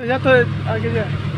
人家对啊，谢谢。